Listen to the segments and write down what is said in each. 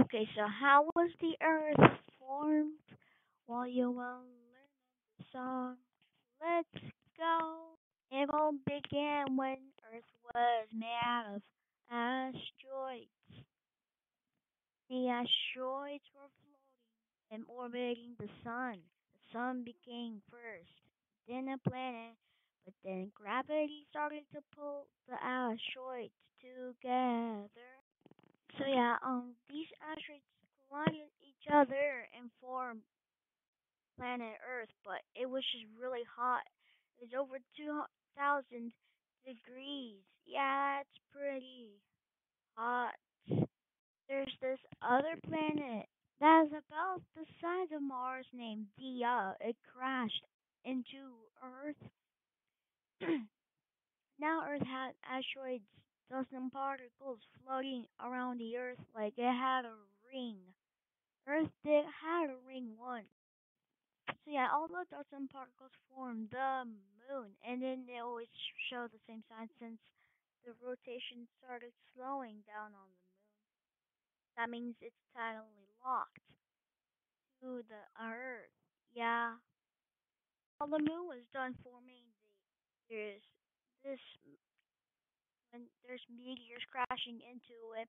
Okay, so how was the earth formed? While you will learn the song, let's go. It all began when Earth was made out of asteroids. The asteroids were floating and orbiting the sun. The sun became first, then a planet, but then gravity started to pull the asteroids together. So yeah, um, asteroids collided each other and formed planet Earth, but it was just really hot. It was over 2,000 degrees. Yeah, it's pretty hot. There's this other planet that's about the size of Mars named Theia. It crashed into Earth. now Earth has asteroids, dust and particles floating around the Earth like it had a ring. Earth did had a ring once. So yeah, all the dust and particles form the moon, and then they always show the same sign since the rotation started slowing down on the moon. That means it's tidally locked to the Earth. Yeah. While the moon was done forming, the, this when there's meteors crashing into it.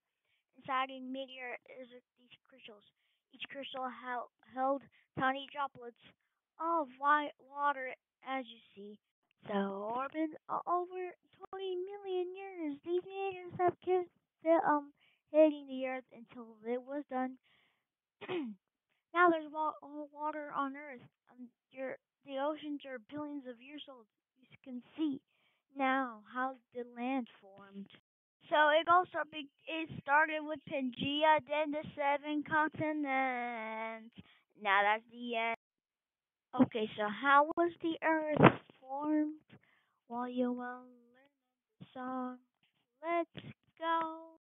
Inside a meteor is these crystals. Each crystal held, held tiny droplets of white water, as you see. So, orbit over 20 million years, these meteors have kept um hitting the Earth until it was done. now there's wa- water on Earth. Um, your, the oceans are billions of years old. You can see now how the land formed. So it also be- it started with Pangea, then the seven continents. Now that's the end. Okay, so how was the Earth formed? While you will learn the song, let's go.